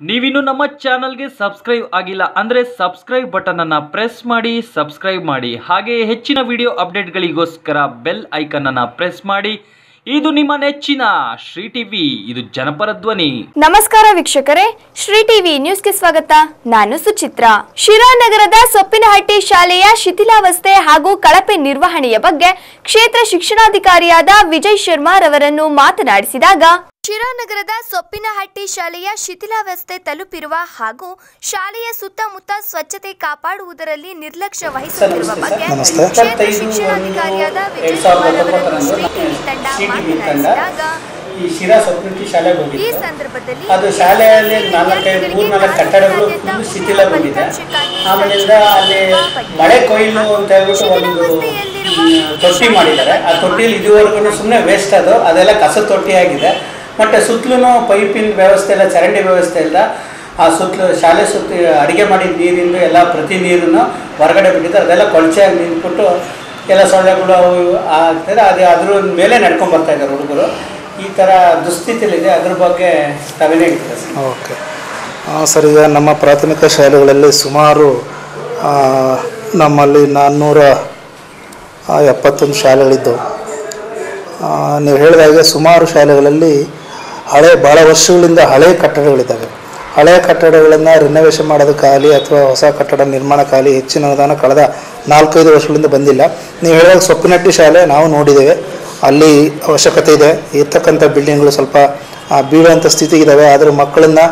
ನೀವಿನ್ನು ನಮ್ಮ ಚಾನಲ್ಗೆ ಸಬ್ಸ್ಕ್ರೈಬ್ ಆಗಿಲ್ಲ ಅಂದ್ರೆ ಸಬ್ಸ್ಕ್ರೈಬ್ ಬಟನ್ ಅನ್ನ ಪ್ರೆಸ್ ಮಾಡಿ ಸಬ್ಸ್ಕ್ರೈಬ್ ಮಾಡಿ. ಹಾಗೆ ಹೆಚ್ಚಿನ ವಿಡಿಯೋ ಅಪ್ಡೇಟ್ಗಳಿಗೋಸ್ಕರ ಬೆಲ್ ಐಕನ್ ಅನ್ನ ಪ್ರೆಸ್ ಮಾಡಿ. ಇದು ನಿಮ್ಮ ನೆಚ್ಚಿನ ಶ್ರೀ ಟಿವಿ ಇದು ಜನಪರ ಧ್ವನಿ. ನಮಸ್ಕಾರ ವೀಕ್ಷಕರೇ, ಶ್ರೀ ಟಿವಿ ನ್ಯೂಸ್ಗೆ ಸ್ವಾಗತ. ನಾನು ಸುಚಿತ್ರ. ಶಿರಾನಗರದ ಸೊಪ್ಪಿನಹಟ್ಟಿ ಶಾಲೆಯ ಶಿಥಿಲಾವಸ್ಥೆ ಹಾಗೂ ಕಳಪೆ ನಿರ್ವಹಣೆಯ ಬಗ್ಗೆ ಕ್ಷೇತ್ರ ಶಿಕ್ಷಣಾಧಿಕಾರಿಯಾದ ವಿಜಯ್ ಶರ್ಮಾ ರವರನ್ನು ಮಾತನಾಡಿಸಿದಾಗ ಶಿರಾನಗರದ ಸೊಪ್ಪಿನಹಟ್ಟಿ ಶಾಲೆಯ ಶಿಥಿಲಾವಸ್ಥೆ ತಲುಪಿರುವ ಹಾಗೂ ಶಾಲೆಯ ಸುತ್ತಮುತ್ತ ಸ್ವಚ್ಛತೆ ಕಾಪಾಡುವುದರಲ್ಲಿ ನಿರ್ಲಕ್ಷ್ಯ ವಹಿಸುತ್ತಿರುವ ಬಗ್ಗೆ. ಕ್ಷೇತ್ರ ಶಿಕ್ಷಣಾಧಿಕಾರಿಯಾದ ವಿಜಯ್ ತಂಡ ಮಾತನಾಡಿಸಿದಾಗ ಈ ಶಿರಾ ಸಂದರ್ಭದಲ್ಲಿ ಅದು ಶಾಲೆಯಲ್ಲಿ ನಾಲ್ಕೈದು ಮೂರು ನಾಲ್ಕು ಕಟ್ಟಡಗಳು ಫುಲ್ ಶಿಥಿಲಗೊಂಡಿದೆ. ಆಮೇಲಿಂದ ಅಲ್ಲಿ ಮಳೆ ಕೊಯ್ಲು ಅಂತ ಹೇಳ್ಬಿಟ್ಟು ಒಂದು ತೊಟ್ಟಿ ಮಾಡಿದ್ದಾರೆ. ಆ ತೊಟ್ಟಿಯಲ್ಲಿ ಇದುವರೆಗೂ ಸುಮ್ಮನೆ ವೇಸ್ಟ್ ಅದು. ಅದೆಲ್ಲ ಕಸ ತೊಟ್ಟಿ ಆಗಿದೆ ಮತ್ತು ಸುತ್ತಲೂ ಪೈಪಿನ ವ್ಯವಸ್ಥೆ ಇಲ್ಲ, ಚರಂಡಿ ವ್ಯವಸ್ಥೆ ಇಲ್ಲ. ಆ ಸುತ್ತಲೂ ಶಾಲೆ ಸುತ್ತ ಅಡುಗೆ ಮಾಡಿದ ನೀರಿಂದ ಎಲ್ಲ ಪ್ರತಿ ನೀರನ್ನು ಹೊರಗಡೆ ಬಿಟ್ಟಿದ್ದಾರೆ. ಅದೆಲ್ಲ ಕೊಳಚೆಯಾಗಿ ನಿಂತ್ಬಿಟ್ಟು ಎಲ್ಲ ಸೊಳ್ಳೆಗಳು ಅವು ಆಗ್ತದೆ. ಅದು ಅದ್ರ ಮೇಲೆ ನಡ್ಕೊಂಡು ಬರ್ತಾ ಇದ್ದಾರೆ ಹುಡುಗರು. ಈ ಥರ ದುಸ್ಥಿತಿಯಲ್ಲಿದೆ ಅದ್ರ ಬಗ್ಗೆ ತಾವೇನೇ ಇರ್ತದೆ ಸರ್. ಓಕೆ. ಸರ್, ಈಗ ನಮ್ಮ ಪ್ರಾಥಮಿಕ ಶಾಲೆಗಳಲ್ಲಿ ಸುಮಾರು ನಮ್ಮಲ್ಲಿ ನಾನ್ನೂರ ಎಪ್ಪತ್ತೊಂದು ಶಾಲೆಗಳಿದ್ದವು. ನೀವು ಹೇಳಿದಾಗೆ ಸುಮಾರು ಶಾಲೆಗಳಲ್ಲಿ ಹಳೆ ಭಾಳ ವರ್ಷಗಳಿಂದ ಹಳೆ ಕಟ್ಟಡಗಳಿದ್ದಾವೆ. ಹಳೆಯ ಕಟ್ಟಡಗಳನ್ನು ರಿನೋವೇಷನ್ ಮಾಡೋದಕ್ಕಾಗಲಿ ಅಥವಾ ಹೊಸ ಕಟ್ಟಡ ನಿರ್ಮಾಣಕ್ಕಾಗಲಿ ಹೆಚ್ಚಿನ ಅನುದಾನ ಕಳೆದ ನಾಲ್ಕೈದು ವರ್ಷಗಳಿಂದ ಬಂದಿಲ್ಲ. ನೀವು ಹೇಳಿದಾಗ ಸೊಪ್ಪಿನಟ್ಟಿ ಶಾಲೆ ನಾವು ನೋಡಿದ್ದೇವೆ. ಅಲ್ಲಿ ಅವಶ್ಯಕತೆ ಇದೆ. ಇರ್ತಕ್ಕಂಥ ಬಿಲ್ಡಿಂಗ್ಗಳು ಸ್ವಲ್ಪ ಬೀಳುವಂಥ ಸ್ಥಿತಿ ಇದ್ದಾವೆ ಆದರೆ ಮಕ್ಕಳನ್ನು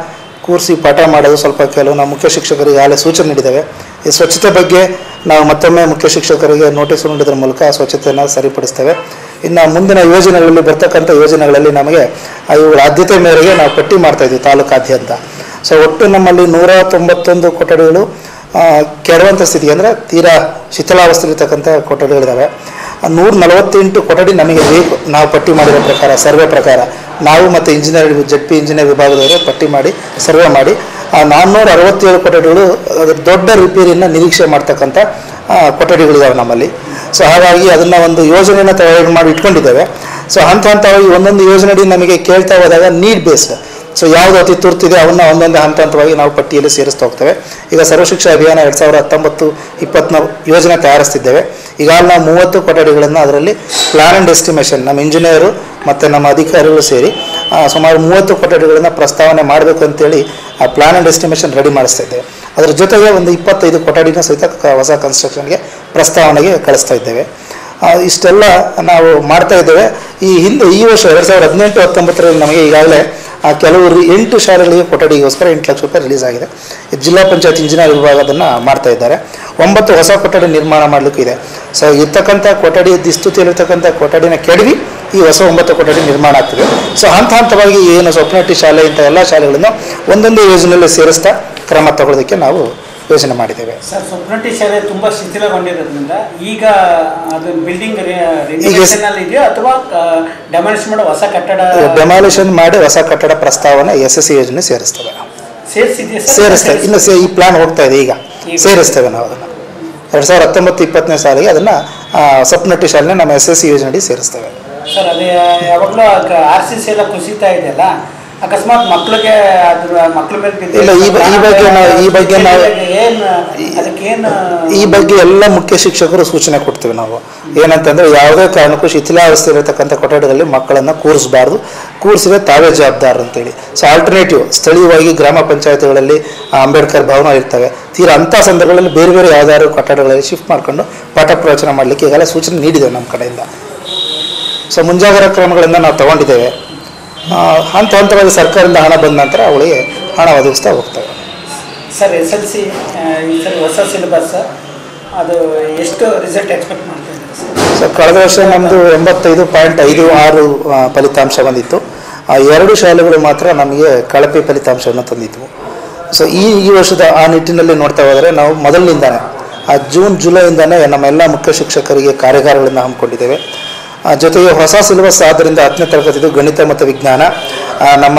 ಕೂರಿಸಿ ಪಾಠ ಮಾಡೋದು ಸ್ವಲ್ಪ ಕೆಲವು ನಾವು ಮುಖ್ಯ ಶಿಕ್ಷಕರಿಗೆ ಆಗಲೇ ಸೂಚನೆ ನೀಡಿದ್ದೇವೆ. ಈ ಸ್ವಚ್ಛತೆ ಬಗ್ಗೆ ನಾವು ಮತ್ತೊಮ್ಮೆ ಮುಖ್ಯ ಶಿಕ್ಷಕರಿಗೆ ನೋಟಿಸ್ ನೀಡೋದ್ರ ಮೂಲಕ ಸ್ವಚ್ಛತೆಯನ್ನು ಸರಿಪಡಿಸ್ತೇವೆ. ಇನ್ನು ಮುಂದಿನ ಯೋಜನೆಗಳಲ್ಲಿ ಬರ್ತಕ್ಕಂಥ ಯೋಜನೆಗಳಲ್ಲಿ ನಮಗೆ ಇವುಗಳ ಆದ್ಯತೆ ಮೇರೆಗೆ ನಾವು ಪಟ್ಟಿ ಮಾಡ್ತಾ ಇದ್ವಿ ತಾಲೂಕಾದ್ಯಂತ. ಸೊ ಒಟ್ಟು ನಮ್ಮಲ್ಲಿ ನೂರ ತೊಂಬತ್ತೊಂದು ಕೊಠಡಿಗಳು ಕೆಡುವಂಥ ಸ್ಥಿತಿ ಅಂದರೆ ತೀರಾ ಶಿಥಿಲಾವಸ್ಥೆಲಿರ್ತಕ್ಕಂಥ ಕೊಠಡಿಗಳಿದ್ದಾವೆ ನೂರ ನಲವತ್ತೆಂಟು ಕೊಠಡಿ ನಮಗೆ ಬೇಕು. ನಾವು ಪಟ್ಟಿ ಮಾಡಿರೋ ಪ್ರಕಾರ, ಸರ್ವೆ ಪ್ರಕಾರ. ನಾವು ಮತ್ತು ಇಂಜಿನಿಯರಿಂಗ್ ಜೆಡ್ ಪಿ ಇಂಜಿನಿಯರ್ ವಿಭಾಗದವರು ಪಟ್ಟಿ ಮಾಡಿ, ಸರ್ವೆ ಮಾಡಿ. ಆ ನಾನ್ನೂರ ಅರವತ್ತೇಳು ಕೊಠಡಿಗಳು, ಅದ್ರ ದೊಡ್ಡ ರಿಪೇರಿಯನ್ನು ನಿರೀಕ್ಷೆ ಮಾಡ್ತಕ್ಕಂಥ ಕೊಠಡಿಗಳಿದ್ದಾವೆ ನಮ್ಮಲ್ಲಿ. ಸೊ ಹಾಗಾಗಿ ಅದನ್ನು ಒಂದು ಯೋಜನೆಯನ್ನು ತಯಾರು ಮಾಡಿ ಇಟ್ಕೊಂಡಿದ್ದೇವೆ. ಸೊ ಹಂತ ಹಂತವಾಗಿ ಒಂದೊಂದು ಯೋಜನೆಯಡಿ ನಮಗೆ ಕೇಳ್ತಾ ಹೋದಾಗ ನೀಡ್ ಬೇಸ್ ಸೊ ಯಾವುದು ಅತಿ ತುರ್ತಿದೆ ಅವನ್ನ ಒಂದೊಂದು ಹಂತ ಹಂತವಾಗಿ ನಾವು ಪಟ್ಟಿಯಲ್ಲಿ ಸೇರಿಸ್ತಾ ಹೋಗ್ತೇವೆ. ಈಗ ಸರ್ವಶಿಕ್ಷಾ ಅಭಿಯಾನ ಎರಡು ಸಾವಿರದ ಹತ್ತೊಂಬತ್ತು ಇಪ್ಪತ್ತನ ಯೋಜನೆ ತಯಾರಿಸ್ತಿದ್ದೇವೆ. ಈಗಾಗಲೇ ನಾವು ಮೂವತ್ತು ಕೊಠಡಿಗಳನ್ನು ಅದರಲ್ಲಿ ಪ್ಲಾನ್ ಆ್ಯಂಡ್ ಎಸ್ಟಿಮೇಷನ್ ನಮ್ಮ ಇಂಜಿನಿಯರು ಮತ್ತು ನಮ್ಮ ಅಧಿಕಾರಿಗಳು ಸೇರಿ ಸುಮಾರು ಮೂವತ್ತು ಕೊಠಡಿಗಳನ್ನು ಪ್ರಸ್ತಾವನೆ ಮಾಡಬೇಕು ಅಂತೇಳಿ ಆ ಪ್ಲಾನ್ ಆ್ಯಂಡ್ ಎಸ್ಟಿಮೇಷನ್ ರೆಡಿ ಮಾಡಿಸ್ತಾ ಇದ್ದೇವೆ. ಅದರ ಜೊತೆಗೆ ಒಂದು ಇಪ್ಪತ್ತೈದು ಕೊಠಡಿನ ಸಹಿತ ಹೊಸ ಕನ್ಸ್ಟ್ರಕ್ಷನ್ಗೆ ಪ್ರಸ್ತಾವನೆಗೆ ಕಳಿಸ್ತಾ ಇದ್ದೇವೆ. ಇಷ್ಟೆಲ್ಲ ನಾವು ಮಾಡ್ತಾ ಇದ್ದೇವೆ. ಈ ಹಿಂದೆ, ಈ ವರ್ಷ ಎರಡು ಸಾವಿರದ ಹದಿನೆಂಟು, ಹತ್ತೊಂಬತ್ತರಲ್ಲಿ ನಮಗೆ ಈಗಾಗಲೇ, ಆ, ಕೆಲವು ಎಂಟು ಶಾಲೆಗಳಿಗೆ ಕೊಠಡಿಗೋಸ್ಕರ ಎಂಟು ಲಕ್ಷ ರೂಪಾಯಿ ರಿಲೀಸ್ ಆಗಿದೆ. ಜಿಲ್ಲಾ ಪಂಚಾಯತ್ ಇಂಜಿನಿಯರ್ ವಿಭಾಗ ಅದನ್ನು ಮಾಡ್ತಾ ಇದ್ದಾರೆ. ಒಂಬತ್ತು ಹೊಸ ಕೊಠಡಿ ನಿರ್ಮಾಣ ಮಾಡಲಿಕ್ಕೂ ಇದೆ ಸೊ ಇರ್ತಕ್ಕಂಥ ಕೊಠಡಿ ದಿಸ್ತುತಿಯಲ್ಲಿರ್ತಕ್ಕಂಥ ಕೊಠಡಿನ ಕೆಡವಿ ಈ ಹೊಸ ಒಂಬತ್ತು ಕೊಠಡಿ ನಿರ್ಮಾಣ ಆಗ್ತದೆ. ಸೊ ಹಂತ ಹಂತವಾಗಿ ಏನು ಸ್ವಪ್ನಟ್ಟಿ ಶಾಲೆ ಇಂಥ ಎಲ್ಲ ಶಾಲೆಗಳನ್ನು ಒಂದೊಂದು ಯೋಜನೆಯಲ್ಲಿ ಸೇರಿಸ್ತಾ ಕ್ರಮ ತಗೊಳ್ಳೋದಕ್ಕೆ ನಾವು ಯೋಜನೆ ಮಾಡಿದ್ದೇವೆ. ಸರ್ ಸ್ವಪ್ನಟ್ಟಿ ಶಾಲೆ ತುಂಬ ಶಿಥಿಲಗೊಂಡಿರೋದ್ರಿಂದ ಈಗ ಅದು ಬಿಲ್ಡಿಂಗ್ ಇದೆಯೋ ಅಥವಾ ಡೆಮಾಲಿಷ್ ಮಾಡೋ ಹೊಸ ಕಟ್ಟಡ ಡೆಮಾಲಿಷನ್ ಮಾಡಿ ಹೊಸ ಕಟ್ಟಡ ಪ್ರಸ್ತಾವನೆ ಎಸ್ ಎಸ್ ಸಿ ಯೋಜನೆ ಸೇರಿಸ್ತೇವೆ? ಸೇರಿಸ್ತೇವೆ. ಇನ್ನು ಸೇ ಈ ಪ್ಲಾನ್ ಹೋಗ್ತಾ ಇದೆ ಈಗ. ಈಗ. ಸೇರಿಸ್ತೇವೆ ನಾವು ಅದನ್ನು. ಎರಡು ಸಾವಿರದ ಹತ್ತೊಂಬತ್ತು ಇಪ್ಪತ್ತನೇ ಸಾಲಿಗೆ ಅದನ್ನು ಸಪ್ನಟ್ಟಿ ಶಾಲೆನ ನಮ್ಮ ಎಸ್ ಎಸ್ ಸಿ ಯೋಜನೆಯಡಿ ಸೇರಿಸ್ತೇವೆ. ಸರ್ ಅದೇ ಯಾವಾಗಲೂ ಆರ್ ಸಿ ಸಿ ಎಲ್ಲ ಕುಸಿತಾ ಇದೆಯಲ್ಲ ಅಕಸ್ಮಾತ್ ಮಕ್ಳಿಗೆ ಅದ್ರ ಮಕ್ಳ ಮೇಲೆ ಇಲ್ಲ, ಈ ಈ ಬಗ್ಗೆ ನಾವು- ಈ ಬಗ್ಗೆ ನಾವು- ಏನು ಅದಕ್ಕೇನು ಈ ಬಗ್ಗೆ ಎಲ್ಲ ಮುಖ್ಯ ಶಿಕ್ಷಕರು ಸೂಚನೆ ಕೊಡ್ತೀವಿ ನಾವು. ಏನಂತಂದ್ರೆ ಯಾವುದೇ ಕಾರಣಕ್ಕೂ ಶಿಥಿಲಾವಸ್ಥೆ ಇರತಕ್ಕಂಥ ಕೊಠಡಿಗಳಲ್ಲಿ ಮಕ್ಕಳನ್ನು ಕೂರಿಸಬಾರ್ದು. ಕೂರಿಸಿದ್ರೆ ತಾವೇ ಜವಾಬ್ದಾರ ಅಂತೇಳಿ. ಸೊ ಆಲ್ಟರ್ನೇಟಿವ್ ಸ್ಥಳೀಯವಾಗಿ ಗ್ರಾಮ ಪಂಚಾಯತ್ಗಳಲ್ಲಿ ಅಂಬೇಡ್ಕರ್ ಭವನ ಇರ್ತವೆ. ತೀರ ಅಂಥ ಸಂದರ್ಭಗಳಲ್ಲಿ ಬೇರೆ ಬೇರೆ ಯಾವ್ದಾದ್ರು ಕಟ್ಟಡಗಳಲ್ಲಿ ಶಿಫ್ಟ್ ಮಾಡ್ಕೊಂಡು ಪಾಠ ಪ್ರವಚನ ಮಾಡಲಿಕ್ಕೆ ಈಗೆಲ್ಲ ಸೂಚನೆ ನೀಡಿದೆ ನಮ್ಮ ಕಡೆಯಿಂದ. ಸೊ ಮುಂಜಾಗ್ರತಾ ಕ್ರಮಗಳನ್ನು ನಾವು ತಗೊಂಡಿದ್ದೇವೆ. ಹಂತ ಹಂತವಾಗಿ ಸರ್ಕಾರದಿಂದ ಹಣ ಬಂದ ನಂತರ ಅವಳಿಗೆ ಹಣ ಒದಗಿಸ್ತಾ ಹೋಗ್ತವೆ ಸರ್ ಎಸ್ ಎಲ್ ಸಿ ಈ ಸರಿ ಹೊಸ ಸಿಲೆಬಸ್ ಅದು ಎಷ್ಟು ರಿಸಲ್ಟ್ ಎಕ್ಸ್ಪೆಕ್ಟ್ ಮಾಡ್ತೀವಿ ಸರ್ ಕಳೆದ ವರ್ಷ ನಮ್ಮದು ಎಂಬತ್ತೈದು ಪಾಯಿಂಟ್ ಐದು ಆರು ಫಲಿತಾಂಶ ಬಂದಿತ್ತು. ಆ ಎರಡು ಶಾಲೆಗಳು ಮಾತ್ರ ನಮಗೆ ಕಳಪೆ ಫಲಿತಾಂಶವನ್ನು ತಂದಿದ್ವು. ಸೊ ಈ ಈ ವರ್ಷದ ಆ ನಿಟ್ಟಿನಲ್ಲಿ ನೋಡ್ತಾ ಹೋದರೆ ನಾವು ಮೊದಲಿನಿಂದಾನೆ ಆ ಜೂನ್ ಜುಲೈಯಿಂದಾನೇ ನಮ್ಮೆಲ್ಲ ಮುಖ್ಯ ಶಿಕ್ಷಕರಿಗೆ ಕಾರ್ಯಾಗಾರಗಳನ್ನು ಹಮ್ಮಿಕೊಂಡಿದ್ದೇವೆ. ಜೊತೆಗೆ ಹೊಸ ಸಿಲೆಬಸ್ ಆದ್ದರಿಂದ ಹತ್ತನೇ ತರಗತಿದು ಗಣಿತ ಮತ್ತು ವಿಜ್ಞಾನ. ನಮ್ಮ